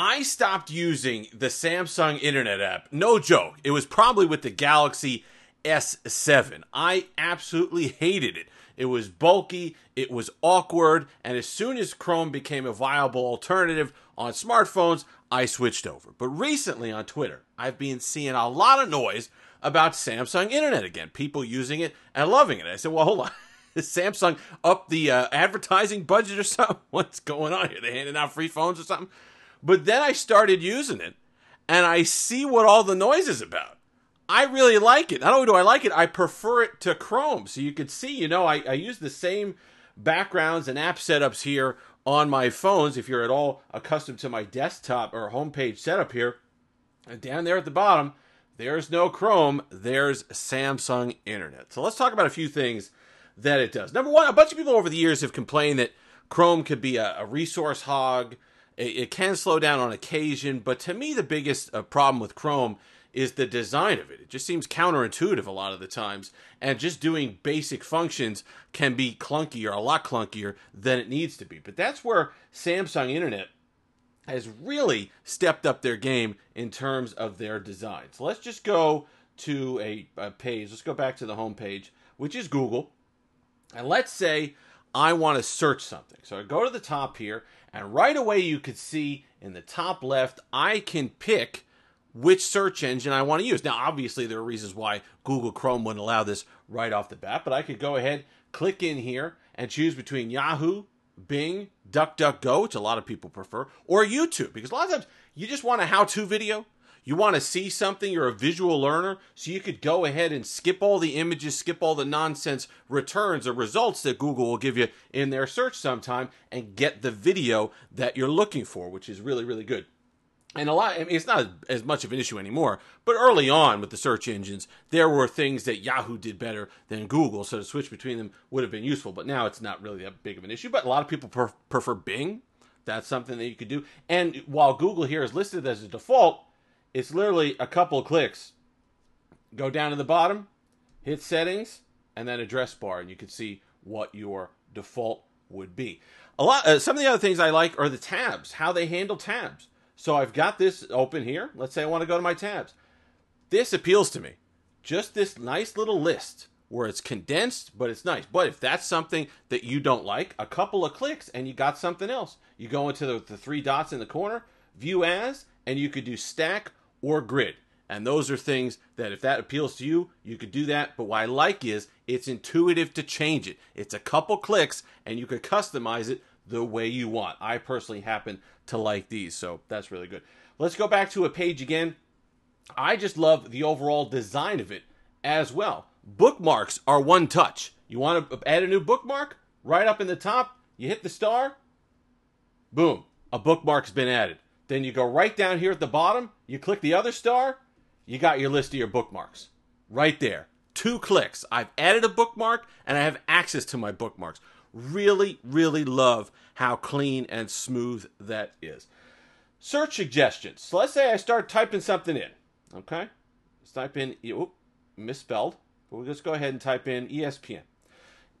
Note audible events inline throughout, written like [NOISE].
I stopped using the Samsung Internet app. No joke. It was probably with the Galaxy S7. I absolutely hated it. It was bulky, it was awkward, and as soon as Chrome became a viable alternative on smartphones, I switched over. But recently on Twitter, I've been seeing a lot of noise about Samsung Internet again. People using it and loving it. I said, well, hold on. [LAUGHS] Samsung up the uh, advertising budget or something? [LAUGHS] What's going on here? They handing out free phones or something? But then I started using it, and I see what all the noise is about. I really like it. Not only do I like it, I prefer it to Chrome. So you can see, you know, I, I use the same backgrounds and app setups here on my phones. If you're at all accustomed to my desktop or homepage setup here, and down there at the bottom, there's no Chrome, there's Samsung Internet. So let's talk about a few things that it does. Number one, a bunch of people over the years have complained that Chrome could be a, a resource hog. It, it, can slow down on occasion, but to me, the biggest uh, problem with Chrome is the design of it. It just seems counterintuitive a lot of the times, and just doing basic functions can be clunkier, a lot clunkier than it needs to be. But that's where Samsung Internet has really stepped up their game in terms of their design. So let's just go to a, a page. Let's go back to the home page, which is Google. And let's say I want to search something. So I go to the top here, and right away you could see in the top left, I can pick which search engine I want to use. Now, obviously, there are reasons why Google Chrome wouldn't allow this right off the bat, but I could go ahead, click in here, and choose between Yahoo, Bing, DuckDuckGo, which a lot of people prefer, or YouTube, because a lot of times you just want a how to video. You want to see something, you're a visual learner, so you could go ahead and skip all the images, skip all the nonsense returns or results that Google will give you in their search sometime and get the video that you're looking for, which is really, really good. And a lot I mean, it's not as much of an issue anymore but early on with the search engines there were things that yahoo did better than google so to switch between them would have been useful but now it's not really that big of an issue but a lot of people prefer bing. That's something that you could do. And while google here is listed as a default it's literally a couple clicks go down to the bottom hit settings and then address bar and you can see what your default would be a lot uh, some of the other things i like are the tabs how they handle tabs so I've got this open here. Let's say I want to go to my tabs. This appeals to me. Just this nice little list where it's condensed, but it's nice. But if that's something that you don't like, a couple of clicks and you got something else. You go into the, the three dots in the corner, view as, and you could do stack or grid. And those are things that if that appeals to you, you could do that. But what I like is it's intuitive to change it. It's a couple clicks and you could customize it the way you want. I personally happen to like these, so that's really good. Let's go back to a page again. I just love the overall design of it as well. Bookmarks are one touch. You want to add a new bookmark? Right up in the top, you hit the star, boom, a bookmark's been added. Then you go right down here at the bottom, you click the other star, you got your list of your bookmarks. Right there. Two clicks. I've added a bookmark and I have access to my bookmarks. Really, really love how clean and smooth that is. Search suggestions. So let's say I start typing something in. Okay? Let's type in, oop, misspelled. But we'll just go ahead and type in ESPN.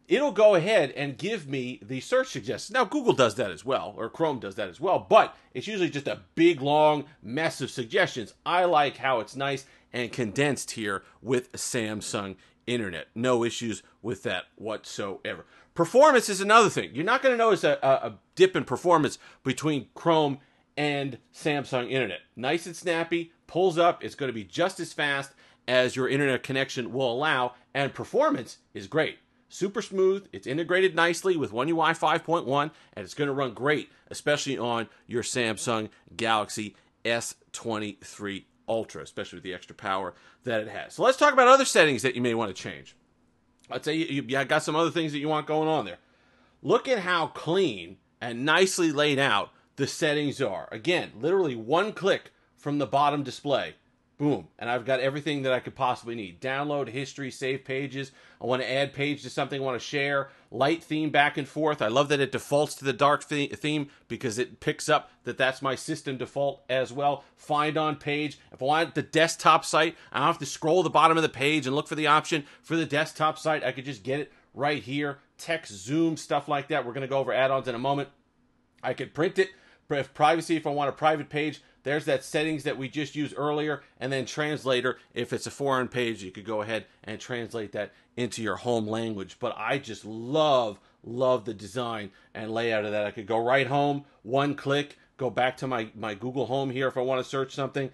It'll go ahead and give me the search suggestions. Now, Google does that as well, or Chrome does that as well, but it's usually just a big, long mess of suggestions. I like how it's nice and condensed here with Samsung Internet. No issues with that whatsoever. Performance is another thing. You're not going to notice a, a, dip in performance between Chrome and Samsung Internet. Nice and snappy, pulls up. It's going to be just as fast as your internet connection will allow, and performance is great. Super smooth. It's integrated nicely with One UI 5.1, and it's going to run great, especially on your Samsung Galaxy S23 Ultra, especially with the extra power that it has. So let's talk about other settings that you may want to change. I'd say you, you got some other things that you want going on there. Look at how clean and nicely laid out the settings are. Again, literally one click from the bottom display. Boom. And I've got everything that I could possibly need. Download, history, save pages. I want to add page to something I want to share. Light theme back and forth. I love that it defaults to the dark theme because it picks up that that's my system default as well. Find on page. If I want the desktop site, I don't have to scroll the bottom of the page and look for the option for the desktop site. I could just get it right here. Text, zoom, stuff like that. We're going to go over add ons in a moment. I could print it privacy if I want a private page. There's that settings that we just used earlier, and then translator. If it's a foreign page, you could go ahead and translate that into your home language. But I just love, love the design and layout of that. I could go right home, one click, go back to my, my Google Home here if I want to search something,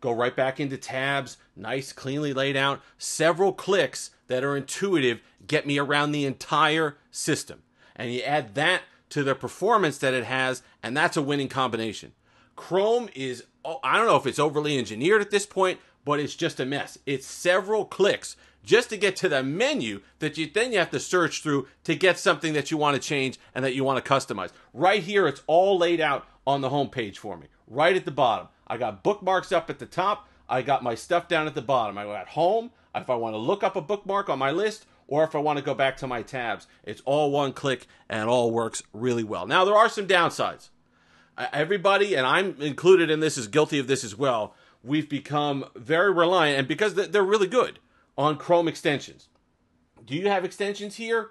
go right back into tabs, nice, cleanly laid out. Several clicks that are intuitive get me around the entire system. And you add that to the performance that it has, and that's a winning combination. Chrome is, I don't know if it's overly engineered at this point, but it's just a mess. It's several clicks just to get to the menu that you then you have to search through to get something that you want to change and that you want to customize. Right here, it's all laid out on the home page for me. Right at the bottom. I got bookmarks up at the top. I got my stuff down at the bottom. I got home. If I want to look up a bookmark on my list, or if I want to go back to my tabs, it's all one click and all works really well. Now, there are some downsides. Everybody, and I'm included in this, is guilty of this as well. We've become very reliant, and because they're really good, on Chrome extensions. Do you have extensions here?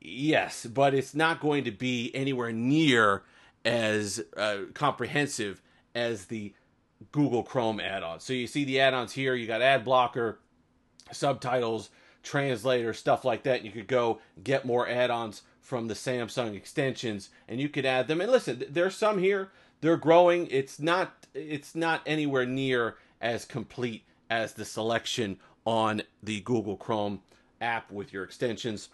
Yes, but it's not going to be anywhere near as uh, comprehensive as the Google Chrome add-ons. So you see the add-ons here. You got ad blocker, subtitles, translator, stuff like that. You could go get more add-ons from the Samsung extensions, and you could add them. And listen, there's some here. They're growing. It's not. It's not anywhere near as complete as the selection on the Google Chrome app with your extensions.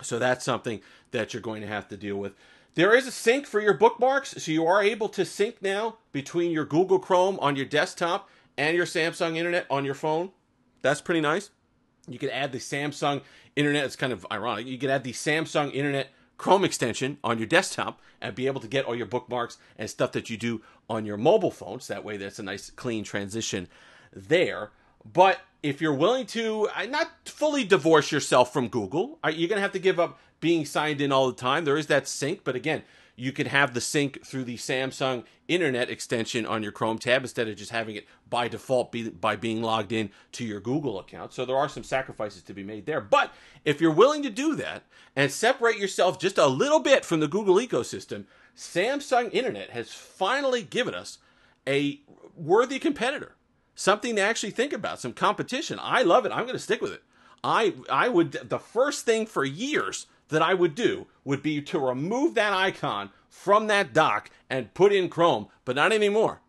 So that's something that you're going to have to deal with. There is a sync for your bookmarks, so you are able to sync now between your Google Chrome on your desktop and your Samsung Internet on your phone. That's pretty nice. You could add the Samsung Internet. It's kind of ironic. You could add the Samsung Internet Chrome extension on your desktop and be able to get all your bookmarks and stuff that you do on your mobile phones. That way, that's a nice clean transition there. But if you're willing to not fully divorce yourself from Google, you're going to have to give up being signed in all the time. There is that sync, but again, you can have the sync through the Samsung Internet extension on your Chrome tab instead of just having it by default be, by being logged in to your Google account. So there are some sacrifices to be made there. But if you're willing to do that and separate yourself just a little bit from the Google ecosystem, Samsung Internet has finally given us a worthy competitor something to actually think about, some competition. I love it. I'm going to stick with it. I I would the first thing for years that I would do would be to remove that icon from that dock and put in Chrome, but not anymore.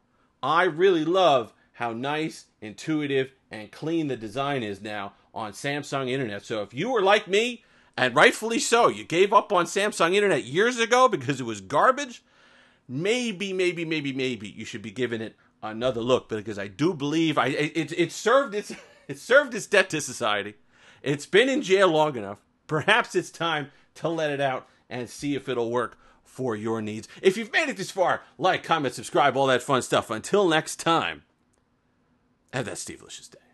I really love how nice, intuitive, and clean the design is now on Samsung Internet. So if you were like me, and rightfully so, you gave up on Samsung Internet years ago because it was garbage, maybe, maybe, maybe, maybe you should be giving it another look because I do believe I it it served its [LAUGHS] it served its debt to society. It's been in jail long enough. Perhaps it's time to let it out and see if it'll work for your needs. If you've made it this far, like, comment, subscribe, all that fun stuff. Until next time, have that Stevealicious day.